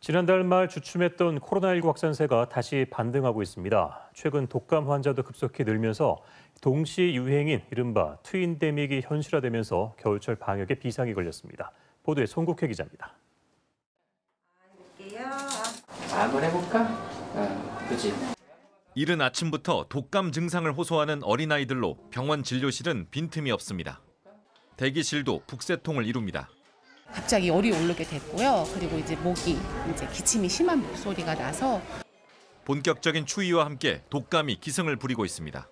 지난달 말 주춤했던 코로나19 확산세가 다시 반등하고 있습니다. 최근 독감 환자도 급속히 늘면서 동시 유행인 이른바 트윈데믹이 현실화되면서 겨울철 방역에 비상이 걸렸습니다. 보도에 송국회 기자입니다. 한번 해볼까? 어, 그치. 이른 아침부터 독감 증상을 호소하는 어린아이들로 병원 진료실은 빈틈이 없습니다. 대기실도 북새통을 이룹니다. 갑자기 열이 오르게 됐고요. 그리고 이제 목이 이제 기침이 심한 목소리가 나서 본격적인 추위와 함께 독감이 기승을 부리고 있습니다.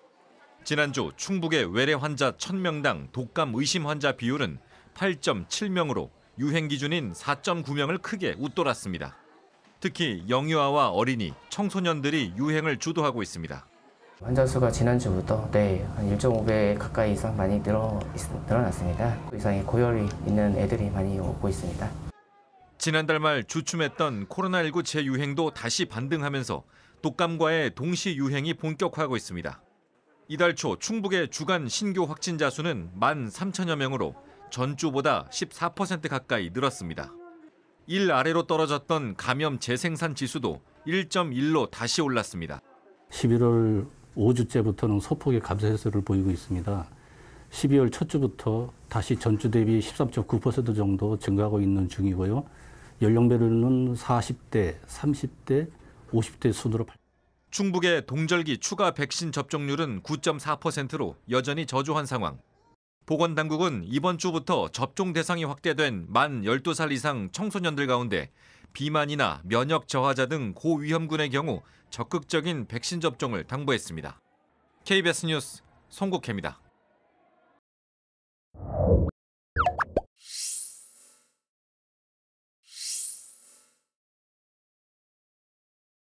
지난주 충북의 외래 환자 1000명당 독감 의심 환자 비율은 8.7명으로 유행 기준인 4.9명을 크게 웃돌았습니다. 특히 영유아와 어린이, 청소년들이 유행을 주도하고 있습니다. 환자 수가 지난주부터 네, 한 1.5배 가까이 이상 많이 늘어, 있- 늘어났습니다. 그 이상의 고열이 있는 애들이 많이 오고 있습니다. 지난달 말 주춤했던 코로나19 재유행도 다시 반등하면서 독감과의 동시 유행이 본격화하고 있습니다. 이달 초 충북의 주간 신규 확진자 수는 1만 3천여 명으로 전주보다 14% 가까이 늘었습니다. 1 아래로 떨어졌던 감염 재생산 지수도 1.1로 다시 올랐습니다. 11월 5주째부터는 소폭의 감소세를 보이고 있습니다. 12월 첫 주부터 다시 전주 대비 13.9% 정도 증가하고 있는 중이고요. 연령별로는 40대, 30대, 50대 순으로 발- 충북의 동절기 추가 백신 접종률은 9.4%로 여전히 저조한 상황. 보건당국은 이번 주부터 접종 대상이 확대된 만 12살 이상 청소년들 가운데 비만이나 면역 저하자 등 고위험군의 경우 적극적인 백신 접종을 당부했습니다. KBS 뉴스 송국혜입니다.